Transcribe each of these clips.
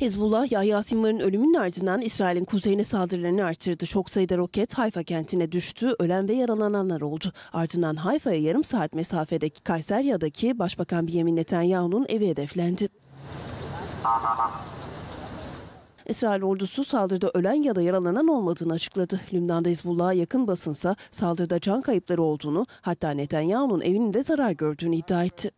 Hezbollah, Yahya Sinvar'ın ölümünün ardından İsrail'in kuzeyine saldırılarını artırdı. Çok sayıda roket Hayfa kentine düştü, ölen ve yaralananlar oldu. Ardından Hayfa'ya yarım saat mesafedeki Kayserya'daki Başbakan Benjamin Netanyahu'nun evi hedeflendi. İsrail ordusu saldırıda ölen ya da yaralanan olmadığını açıkladı. Lübnan'da Hizbullah'a yakın basınsa saldırıda can kayıpları olduğunu hatta Netanyahu'nun evinin de zarar gördüğünü iddia etti.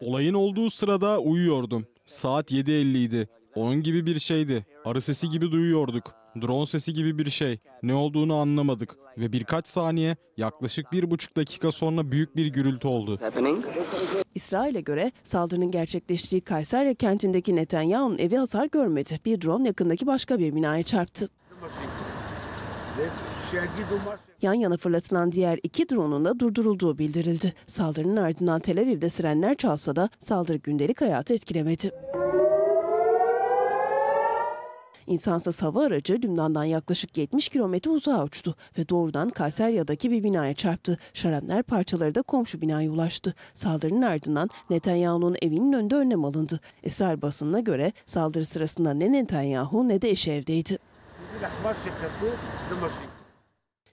Olayın olduğu sırada uyuyordum. Saat 7.50 idi. Onun gibi bir şeydi. Arı sesi gibi duyuyorduk. Drone sesi gibi bir şey. Ne olduğunu anlamadık. Ve birkaç saniye, yaklaşık bir buçuk dakika sonra büyük bir gürültü oldu. İsrail'e göre saldırının gerçekleştiği Kayserya kentindeki Netanyahu'nun evi hasar görmedi. Bir drone yakındaki başka bir binaya çarptı. Yan yana fırlatılan diğer iki drone'un da durdurulduğu bildirildi. Saldırının ardından Tel Aviv'de sirenler çalsa da saldırı gündelik hayatı etkilemedi. İnsansız hava aracı Lübnan'dan yaklaşık 70 kilometre uzağa uçtu ve doğrudan Kayserya'daki bir binaya çarptı. Şarapnel parçaları da komşu binaya ulaştı. Saldırının ardından Netanyahu'nun evinin önünde önlem alındı. İsrail basınına göre saldırı sırasında ne Netanyahu ne de eşi evdeydi.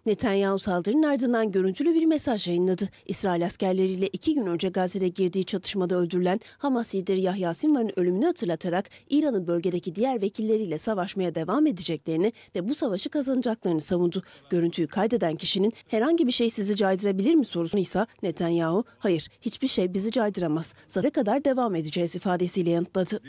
Netanyahu saldırının ardından görüntülü bir mesaj yayınladı. İsrail askerleriyle iki gün önce Gazze'de girdiği çatışmada öldürülen Hamas lideri Yahya Sinvar'ın ölümünü hatırlatarak İran'ın bölgedeki diğer vekilleriyle savaşmaya devam edeceklerini ve bu savaşı kazanacaklarını savundu. Görüntüyü kaydeden kişinin herhangi bir şey sizi caydırabilir mi sorusunu ise Netanyahu hayır hiçbir şey bizi caydıramaz. Zafere kadar devam edeceğiz ifadesiyle yanıtladı.